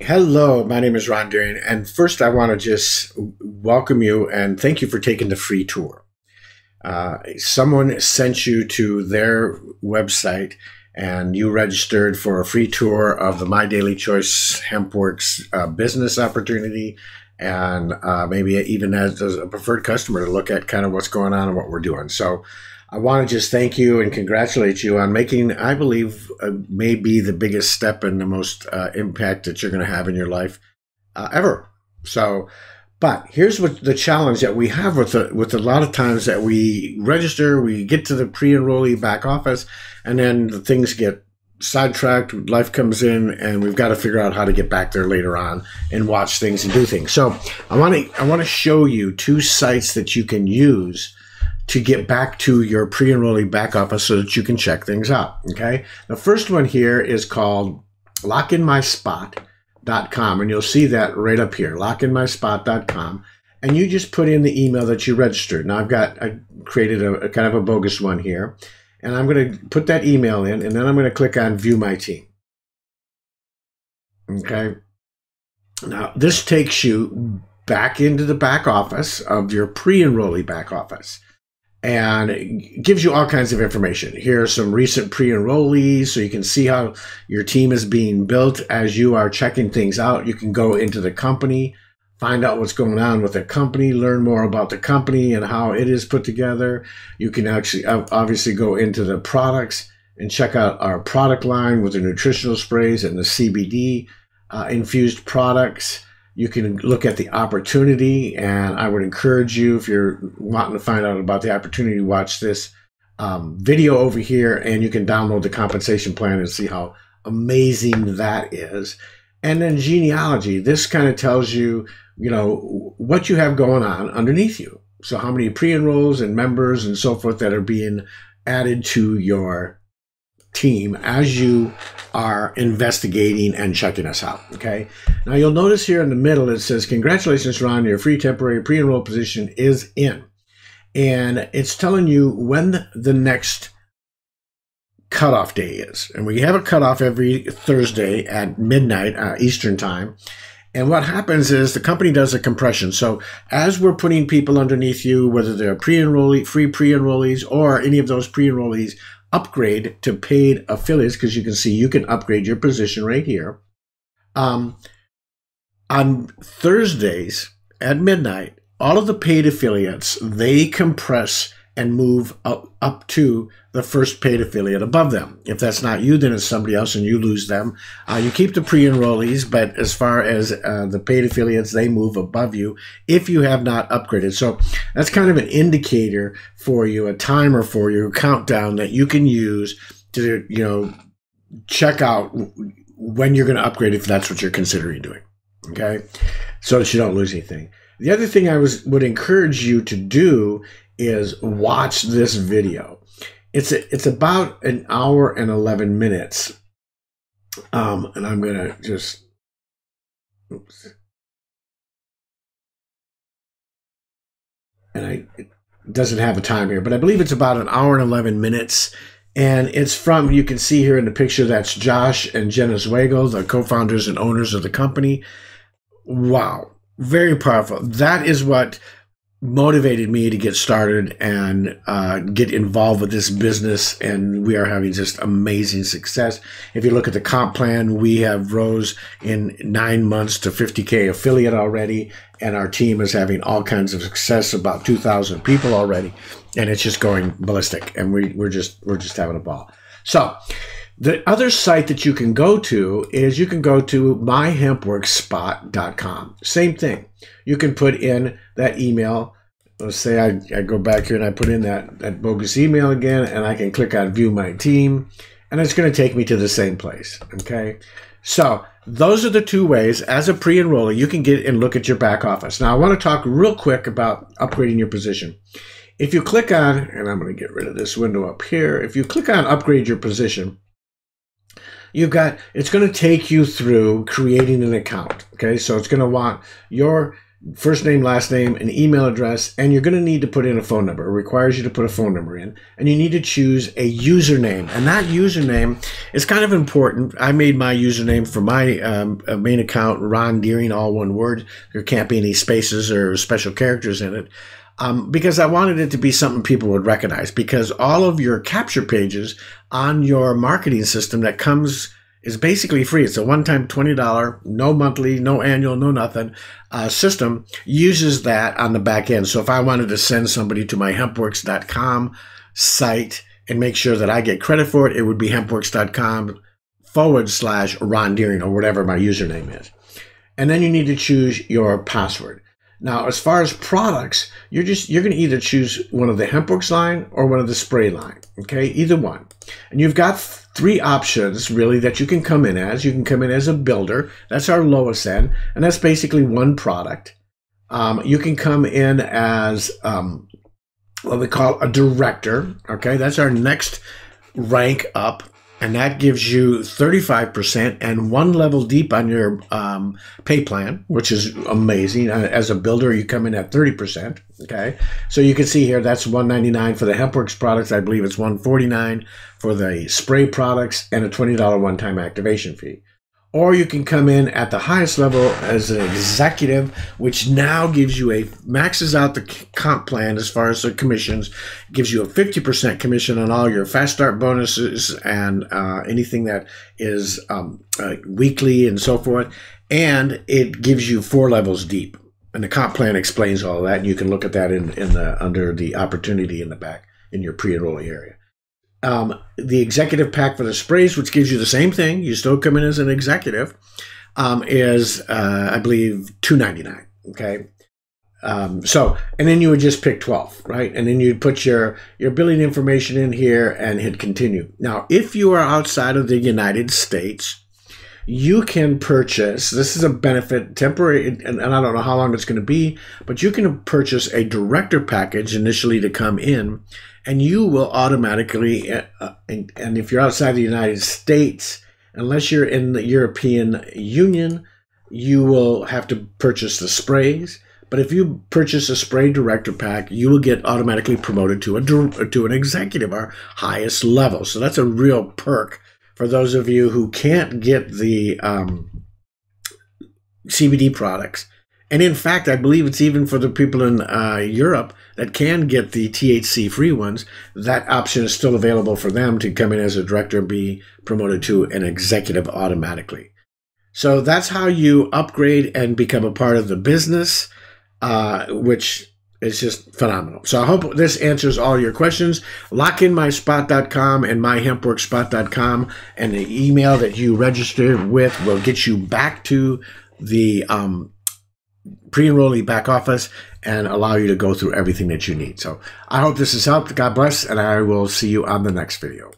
Hello, my name is Ron Darian, and first I want to just welcome you and thank you for taking the free tour. Uh, someone sent you to their website and you registered for a free tour of the My Daily Choice HempWorx uh, business opportunity and uh, maybe even as a preferred customer to look at kind of what's going on and what we're doing. So I want to just thank you and congratulate you on making, I believe, uh, maybe the biggest step and the most uh, impact that you're going to have in your life uh, ever. So, but here's what the challenge that we have with the, with a lot of times that we register, we get to the pre-enrollee back office, and then the things get sidetracked. Life comes in, and we've got to figure out how to get back there later on and watch things and do things. So, I want to I want to show you two sites that you can use to get back to your pre-enrollee back office so that you can check things out. Okay. The first one here is called lockinmyspot.com. And you'll see that right up here, lockinmyspot.com. And you just put in the email that you registered. Now I've got, I created a, a kind of a bogus one here. And I'm going to put that email in and then I'm going to click on view my team. Okay. Now this takes you back into the back office of your pre-enrollee back office and gives you all kinds of information. Here are some recent pre-enrollees, so you can see how your team is being built as you are checking things out. You can go into the company, find out what's going on with the company, learn more about the company and how it is put together. You can actually obviously go into the products and check out our product line with the nutritional sprays and the CBD uh, infused products. You can look at the opportunity, and I would encourage you, if you're wanting to find out about the opportunity, watch this um, video over here, and you can download the compensation plan and see how amazing that is. And then genealogy, this kind of tells you, you know, what you have going on underneath you. So how many pre-enrolls and members and so forth that are being added to your team as you are investigating and checking us out. Okay. Now you'll notice here in the middle it says, Congratulations, Ron, your free temporary pre enroll position is in. And it's telling you when the next cutoff day is. And we have a cutoff every Thursday at midnight uh, Eastern time. And what happens is the company does a compression. So as we're putting people underneath you, whether they're pre-enrollee, free pre-enrollees, or any of those pre-enrollees upgrade to paid affiliates because you can see you can upgrade your position right here. Um, on Thursdays at midnight, all of the paid affiliates they compress and move up, up to the first paid affiliate above them. If that's not you, then it's somebody else and you lose them. Uh, you keep the pre enrollees, but as far as uh, the paid affiliates, they move above you if you have not upgraded. So that's kind of an indicator for you, a timer for you, a countdown that you can use to, you know, check out when you're going to upgrade if that's what you're considering doing. Okay. So that you don't lose anything. The other thing I was would encourage you to do is watch this video. It's a, it's about an hour and 11 minutes. Um, and I'm going to just oops. And I it doesn't have a time here, but I believe it's about an hour and 11 minutes. And it's from, you can see here in the picture, that's Josh and Jenna Zwagil, the co founders and owners of the company. Wow. Very powerful. That is what motivated me to get started and uh, get involved with this business and we are having just amazing success. If you look at the comp plan we have rose in nine months to 50k affiliate already and our team is having all kinds of success about 2000 people already and it's just going ballistic and we, we're just we're just having a ball. So the other site that you can go to is you can go to myhempworkspot.com. Same thing. You can put in that email. Let's say I, I go back here and I put in that, that bogus email again, and I can click on view my team, and it's going to take me to the same place. Okay. So those are the two ways as a pre-enroller you can get and look at your back office. Now I want to talk real quick about upgrading your position. If you click on, and I'm going to get rid of this window up here. If you click on upgrade your position, you've got it's going to take you through creating an account okay so it's going to want your first name, last name, an email address, and you're going to need to put in a phone number. It requires you to put a phone number in, and you need to choose a username. And that username is kind of important. I made my username for my um, uh, main account, Ron Deering, all one word. There can't be any spaces or special characters in it. Um, because I wanted it to be something people would recognize because all of your capture pages on your marketing system that comes is basically free. It's a one-time $20, no monthly, no annual, no nothing uh, system uses that on the back end. So if I wanted to send somebody to my hempworx.com site and make sure that I get credit for it, it would be hempworx.com forward slash Ron Deering or whatever my username is. And then you need to choose your password. Now, as far as products, you're just you're going to either choose one of the Hempworx line or one of the spray line. Okay, either one. And you've got three options really that you can come in as. You can come in as a builder. That's our lowest end, and that's basically one product. Um, you can come in as um, what we call a director. Okay, that's our next rank up and that gives you 35% and one level deep on your um, pay plan, which is amazing. Uh, as a builder, you come in at 30%. Okay. So you can see here that's 199 for the Hempworx products. I believe it's 149 for the spray products and a $20 one time activation fee or you can come in at the highest level as an executive, which now gives you a maxes out the comp plan as far as the commissions, gives you a 50% commission on all your fast start bonuses and uh, anything that is um, uh, weekly and so forth. And it gives you four levels deep. And the comp plan explains all that. And you can look at that in, in the under the opportunity in the back in your pre-enrolling area um, the executive pack for the sprays, which gives you the same thing. You still come in as an executive, um, is uh, I believe two ninety nine. Okay. Um, so, and then you would just pick 12, right? And then you'd put your, your billing information in here and hit continue. Now, if you are outside of the United States, you can purchase, this is a benefit, temporary, and, and I don't know how long it's going to be, but you can purchase a director package initially to come in and you will automatically, uh, uh, and, and if you're outside the United States, unless you're in the European Union, you will have to purchase the sprays. But if you purchase a spray director pack, you will get automatically promoted to a to an executive, our highest level. So that's a real perk for those of you who can't get the um, CBD products and in fact, I believe it's even for the people in uh, Europe that can get the THC free ones. That option is still available for them to come in as a director and be promoted to an executive automatically. So that's how you upgrade and become a part of the business, uh, which is just phenomenal. So I hope this answers all your questions. Lockinmyspot.com and myhempworkspot.com and the email that you registered with will get you back to the um, pre-enrollee back office and allow you to go through everything that you need. So I hope this has helped. God bless, and I will see you on the next video.